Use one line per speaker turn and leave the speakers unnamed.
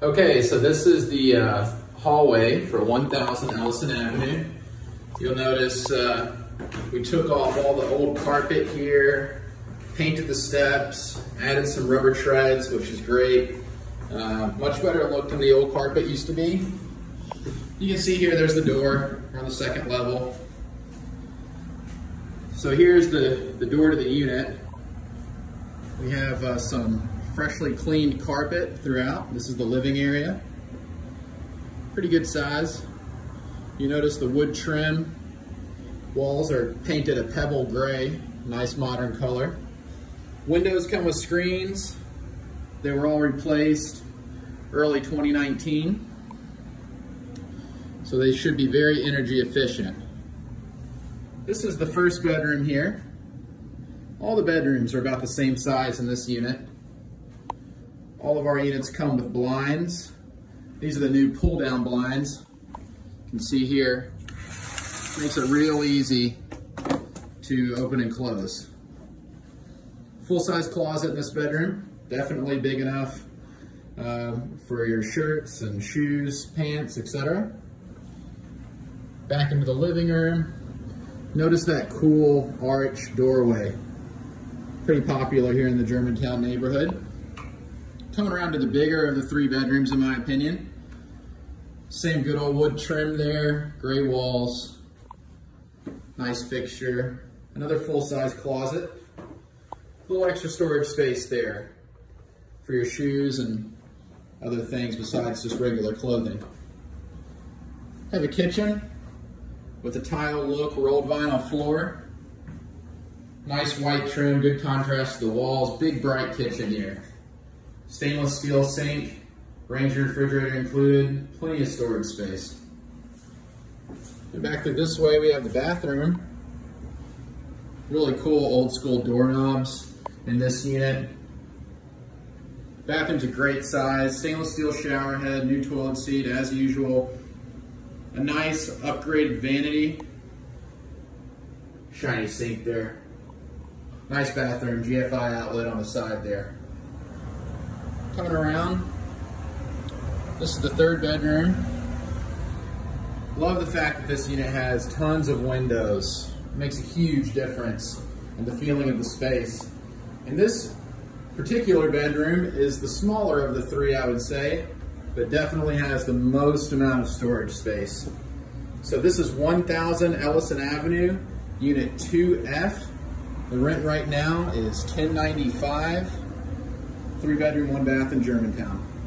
Okay, so this is the uh, hallway for 1000 Ellison Avenue. You'll notice uh, we took off all the old carpet here, painted the steps, added some rubber treads, which is great. Uh, much better look than the old carpet used to be. You can see here there's the door on the second level. So here's the, the door to the unit. We have uh, some freshly cleaned carpet throughout. This is the living area. Pretty good size. You notice the wood trim. Walls are painted a pebble gray, nice modern color. Windows come with screens. They were all replaced early 2019. So they should be very energy efficient. This is the first bedroom here. All the bedrooms are about the same size in this unit. All of our units come with blinds. These are the new pull down blinds. You can see here, makes it real easy to open and close. Full size closet in this bedroom, definitely big enough uh, for your shirts and shoes, pants, etc. Back into the living room. Notice that cool arch doorway. Pretty popular here in the Germantown neighborhood. Coming around to the bigger of the three bedrooms, in my opinion. Same good old wood trim there, gray walls, nice fixture. Another full-size closet. A little extra storage space there for your shoes and other things besides just regular clothing. Have a kitchen with a tile look, rolled vinyl floor. Nice white trim, good contrast to the walls, big bright kitchen here. Stainless steel sink, Ranger refrigerator included, plenty of storage space. And back through this way, we have the bathroom. Really cool old school doorknobs in this unit. Bathroom's a great size, stainless steel shower head, new toilet seat as usual. A nice upgraded vanity. Shiny sink there. Nice bathroom, GFI outlet on the side there coming around. This is the third bedroom. Love the fact that this unit has tons of windows. It makes a huge difference in the feeling of the space. And this particular bedroom is the smaller of the three, I would say, but definitely has the most amount of storage space. So this is 1000 Ellison Avenue, Unit 2F. The rent right now is 1095 three bedroom, one bath in Germantown.